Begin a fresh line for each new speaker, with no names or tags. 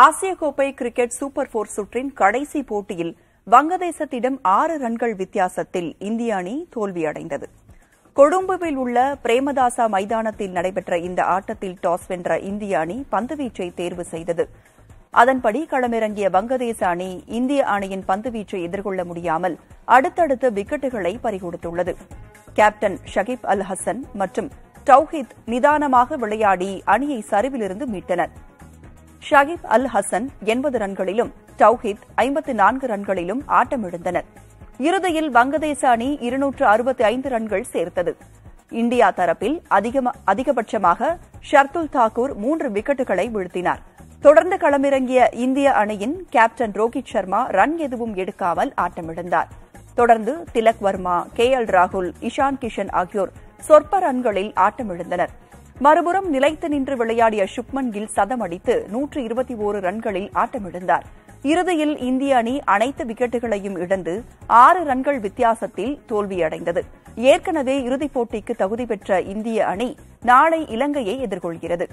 ஆசிய கோப்பை cricket super போர் சுற்றின் கடைசி போட்டியில் வங்கதேசத்திடம் ஆறு ரன்கள் வித்தியாசத்தில் இந்திய அணி தோல்வியடைந்தது. கொழும்புவில் உள்ள பிரேமதாசா மைதானத்தில் நடைபெற்ற இந்த ஆட்டத்தில் டாஸ் வென்ற இந்திய அணி பந்துவீச்சை தேர்வு செய்தது. அதன்படி களமிறங்கிய வங்கதேச அணி இந்திய அணியின் பந்துவீச்சை எதிர்கொள்ள முடியாமல் அடுத்தடுத்த விக்கெட்டுகளை பறிகொடுத்துள்ளது. கேப்டன் ஷகிப் அல் ஹசன் மற்றும் டவுஹித் நிதானமாக விளையாடி அணியை சரிவிலிருந்து மீட்டனர். ஷகிப் அல் ஹசன் எண்பது ரன்களிலும் டவுஹித் ஐம்பத்து நான்கு ரன்களிலும் ஆட்டமிழந்தனர். இறுதியில் வங்கதேச அணி இருநூற்று அறுபத்தி ஐந்து ரன்கள் சேர்த்தது. இந்தியா தரப்பில் அதிகபட்சமாக ஷர்துல் தாக்கூர் மூன்று விக்கெட்டுகளை வீழ்த்தினார். தொடர்ந்து களமிறங்கிய இந்திய அணியின் கேப்டன் ரோஹித் சர்மா ரன் எதுவும் எடுக்காமல் ஆட்டமிழந்தார். தொடர்ந்து திலக் வர்மா கே எல் ராகுல் இஷான் கிஷன் ஆகியோர் சொற்ப ரன்களில் ஆட்டமிழந்தனர். மறுபுறம் நிலைத்து நின்று விளையாடிய சுப்மன் கில் சதம் அடித்து நூற்று இருபத்தி ஓரு ரன்களில் ஆட்டமிழந்தார். இறுதியில் இந்திய அணி அனைத்து விக்கெட்டுகளையும் இழந்து ஆறு ரன்கள் வித்தியாசத்தில் தோல்வியடைந்தது. ஏற்கனவே இறுதிப் போட்டிக்கு தகுதி பெற்ற இந்திய அணி நாளை இலங்கையை எதிர்கொள்கிறது.